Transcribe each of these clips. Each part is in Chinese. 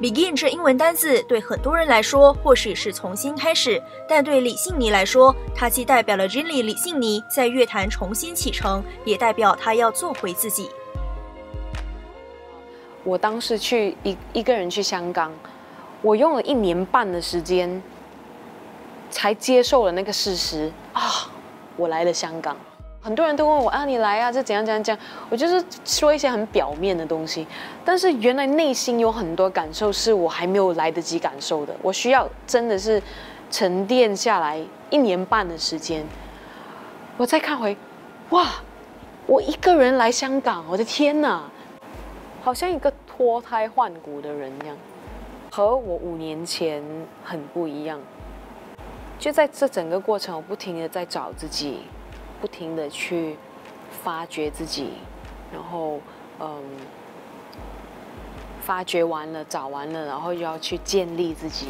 Begin 这英文单字对很多人来说或许是重新开始，但对李信尼来说，它既代表了 Jenny 李信尼在乐坛重新启程，也代表他要做回自己。我当时去一一个人去香港，我用了一年半的时间，才接受了那个事实啊，我来了香港。很多人都问我啊，你来啊，这怎样怎样怎样？我就是说一些很表面的东西，但是原来内心有很多感受是我还没有来得及感受的。我需要真的是沉淀下来一年半的时间，我再看回，哇，我一个人来香港，我的天哪，好像一个脱胎换骨的人一样，和我五年前很不一样。就在这整个过程，我不停的在找自己。不停的去发掘自己，然后嗯，发掘完了，找完了，然后又要去建立自己，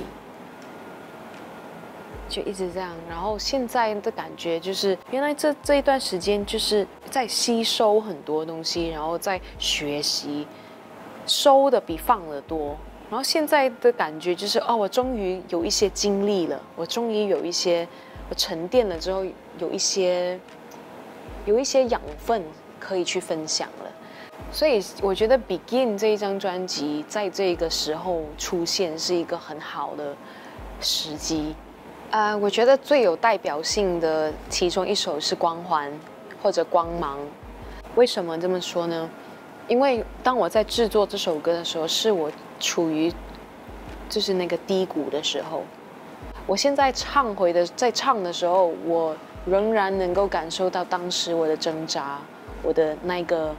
就一直这样。然后现在的感觉就是，原来这这一段时间就是在吸收很多东西，然后在学习，收的比放的多。然后现在的感觉就是，哦，我终于有一些经历了，我终于有一些，我沉淀了之后有一些。有一些养分可以去分享了，所以我觉得《Begin》这一张专辑在这个时候出现是一个很好的时机。呃，我觉得最有代表性的其中一首是《光环》或者《光芒》。为什么这么说呢？因为当我在制作这首歌的时候，是我处于就是那个低谷的时候。我现在唱回的，在唱的时候，我。仍然能够感受到当时我的挣扎，我的那个、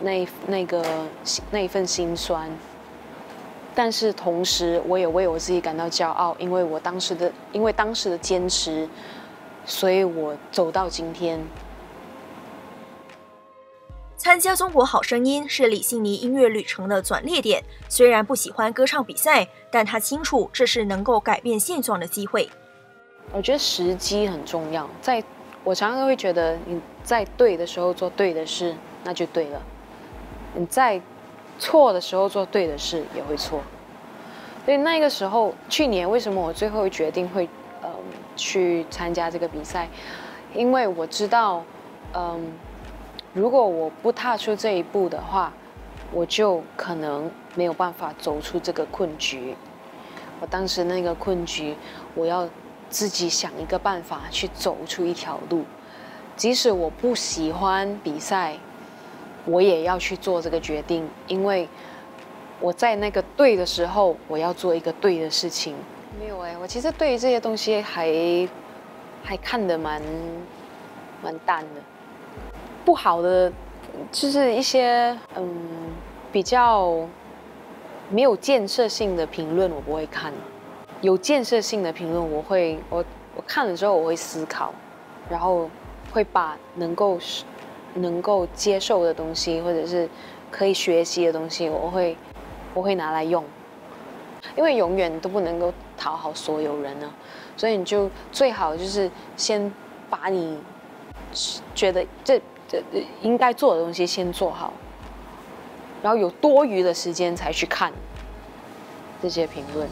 那、那个、那一份心酸。但是同时，我也为我自己感到骄傲，因为我当时的、因为当时的坚持，所以我走到今天。参加《中国好声音》是李信尼音乐旅程的转捩点。虽然不喜欢歌唱比赛，但他清楚这是能够改变现状的机会。我觉得时机很重要，在我常常会觉得你在对的时候做对的事，那就对了；你在错的时候做对的事，也会错。所以那个时候，去年为什么我最后决定会嗯去参加这个比赛？因为我知道，嗯，如果我不踏出这一步的话，我就可能没有办法走出这个困局。我当时那个困局，我要。自己想一个办法去走出一条路，即使我不喜欢比赛，我也要去做这个决定，因为我在那个对的时候，我要做一个对的事情。没有哎，我其实对于这些东西还还看得蛮蛮淡的，不好的就是一些嗯比较没有建设性的评论，我不会看。有建设性的评论，我会我我看了之后我会思考，然后会把能够能够接受的东西，或者是可以学习的东西，我会我会拿来用，因为永远都不能够讨好所有人呢，所以你就最好就是先把你觉得这这应该做的东西先做好，然后有多余的时间才去看这些评论。